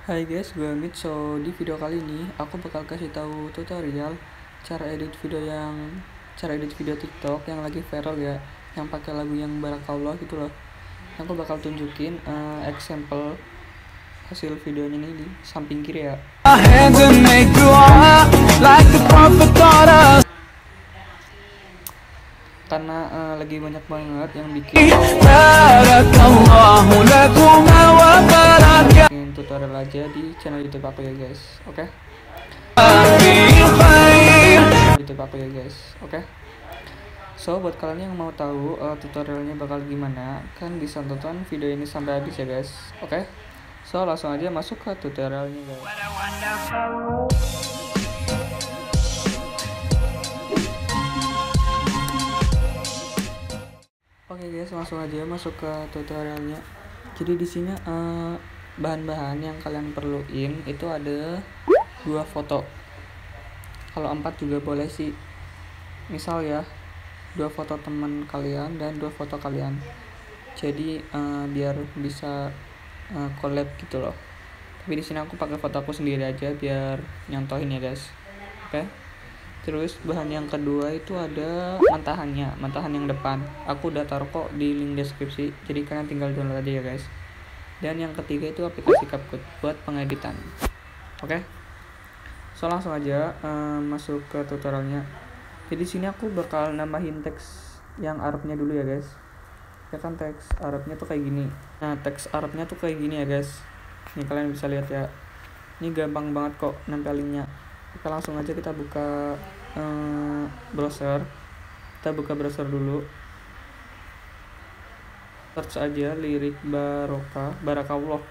Hai guys, gue Amit. So, di video kali ini aku bakal kasih tahu tutorial cara edit video yang cara edit video TikTok yang lagi viral ya, yang pakai lagu yang Barakallah gitu loh. Aku bakal tunjukin uh, example hasil videonya nih di samping kiri ya. Karena uh, lagi banyak banget yang bikin aja di channel YouTube aku ya guys. Oke? khair. YouTube aku ya guys. Oke? So, buat kalian yang mau tahu uh, tutorialnya bakal gimana, kan bisa tonton video ini sampai habis ya guys. Oke? So, langsung aja masuk ke tutorialnya guys. Oke guys, langsung aja masuk ke tutorialnya. Jadi di sini eh, bahan-bahan yang kalian perluin itu ada dua foto. Kalau empat juga boleh sih. Misal ya, dua foto teman kalian dan dua foto kalian. Jadi eh, biar bisa eh, collab gitu loh. Tapi di sini aku pakai foto aku sendiri aja biar nyontohin ya guys. Oke. Terus bahan yang kedua itu ada mentahannya, mentahan yang depan. Aku udah taruh kok di link deskripsi, jadi kalian tinggal download aja ya guys. Dan yang ketiga itu aplikasi CapCut buat pengeditan. Oke? So langsung aja eh, masuk ke tutorialnya. Jadi sini aku bakal nambahin teks yang Arabnya dulu ya guys. Ya kan teks Arabnya tuh kayak gini. Nah teks Arabnya tuh kayak gini ya guys. Nih kalian bisa lihat ya. Ini gampang banget kok nempelinnya kita langsung aja kita buka eh, browser kita buka browser dulu search aja lirik baroka barakallah.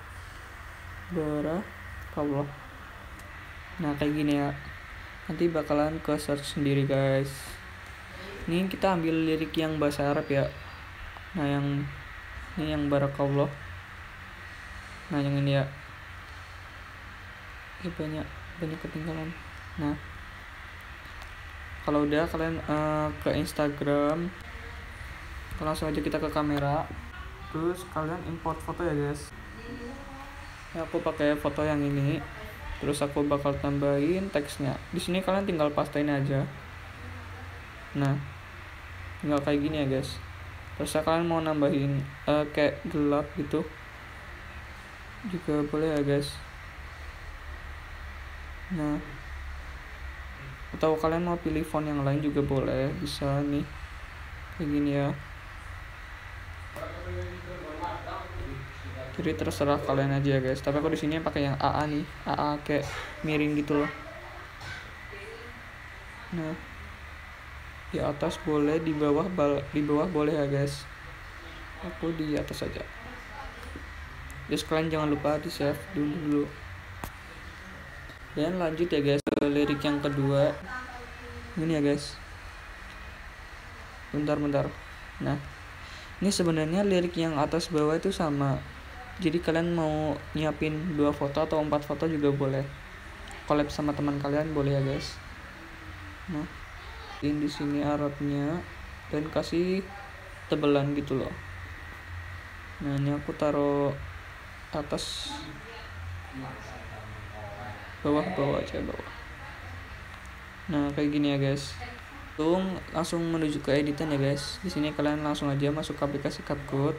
Barakallah. Nah kayak gini ya. Nanti bakalan ke search sendiri guys. Ini kita ambil lirik yang bahasa Arab ya. Nah yang ini yang barakallah. Nah yang ini ya. Ini banyak banyak ketinggalan. Nah kalau udah kalian eh, ke Instagram langsung aja kita ke kamera terus kalian import foto ya guys? Ya, aku pakai foto yang ini. Terus aku bakal tambahin teksnya. Di sini kalian tinggal pastein aja. Nah tinggal kayak gini ya guys. Terus kalian mau nambahin eh, kayak gelap gitu juga boleh ya guys. Nah atau kalian mau pilih font yang lain juga boleh. Bisa nih kayak gini ya jadi terserah kalian aja ya guys. Tapi aku di sini pakai yang AA nih. AA kayak miring gitu loh. Nah di atas boleh di bawah bal di bawah boleh ya guys. Aku di atas aja. Terus kalian jangan lupa di save dulu dulu. Dan lanjut ya guys ke lirik yang kedua. Ini ya guys. Bentar bentar. Nah ini sebenarnya lirik yang atas bawah itu sama. Jadi kalian mau nyiapin dua foto atau empat foto juga boleh. Collab sama teman kalian boleh ya guys. Nah ini di sini Arabnya dan kasih tebelan gitu loh. Nah ini aku taruh atas bawah bawah aja bawah. Nah kayak gini ya guys langsung langsung menuju ke editan ya guys. Di sini kalian langsung aja masuk ke aplikasi CapCut.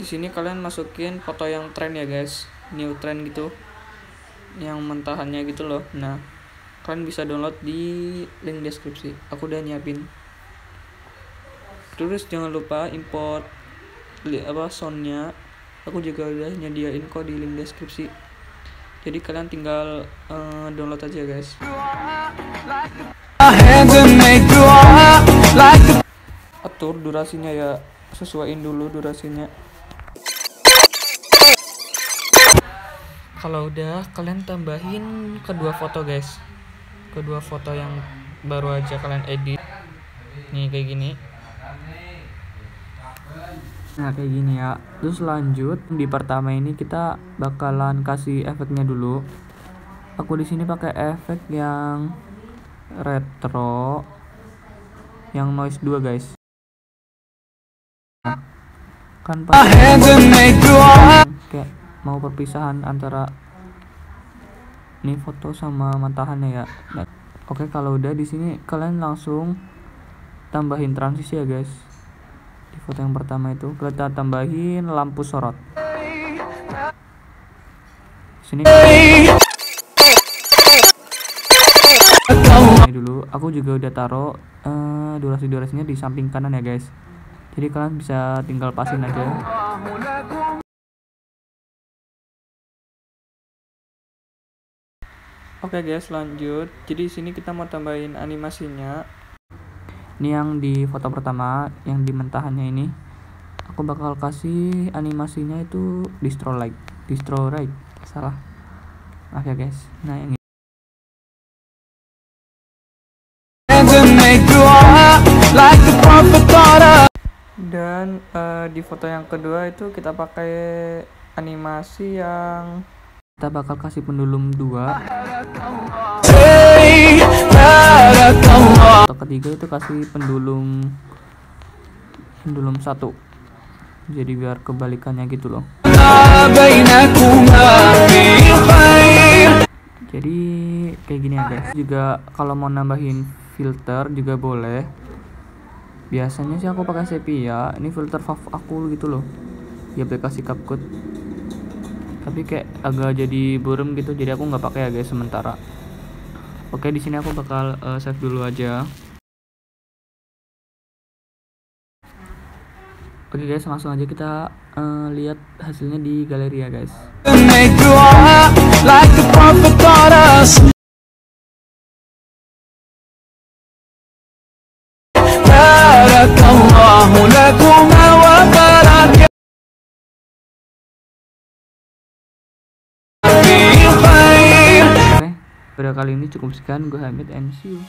Di sini kalian masukin foto yang tren ya guys. New trend gitu. Yang mentahannya gitu loh. Nah kalian bisa download di link deskripsi. Aku udah nyiapin terus jangan lupa import apa soundnya. Aku juga udah nyediain kok di link deskripsi. Jadi kalian tinggal eh, download aja guys. Atur durasinya ya. Sesuaiin dulu durasinya. Kalau udah kalian tambahin kedua foto guys. Kedua foto yang baru aja kalian edit. Nih kayak gini nah kayak gini ya. Terus lanjut di pertama ini kita bakalan kasih efeknya dulu. Aku di sini pakai efek yang retro yang noise 2 guys. Nah, kan kayak mau perpisahan antara ini foto sama matahannya ya. Oke kalau udah di sini kalian langsung tambahin transisi ya guys foto yang pertama itu kita tambahin lampu sorot sini ini dulu aku juga udah taruh eh, durasi durasinya di samping kanan ya guys jadi kalian bisa tinggal pasin aja Oke guys, lanjut. Jadi di sini kita mau tambahin animasinya. Ini yang di foto pertama, yang di mentahannya ini. Aku bakal kasih animasinya itu distro like, distro right. Salah. Maaf ya guys. Nah, yang ini. Dan eh, di foto yang kedua itu kita pakai animasi yang kita bakal kasih pendulum dua atau ketiga itu kasih pendulum pendulum satu. Jadi biar kebalikannya gitu loh. Jadi kayak gini ya guys juga kalau mau nambahin filter juga boleh. Biasanya sih aku pakai sepia. Ini filter fav aku gitu loh. Di aplikasi CapCut. Tapi kayak agak jadi burem gitu. Jadi aku nggak pakai ya guys sementara oke di sini aku bakal eh, save dulu aja. Oke guys langsung aja kita eh, lihat hasilnya di galeri ya guys video kali ini cukup sekian gue Hamid and see you.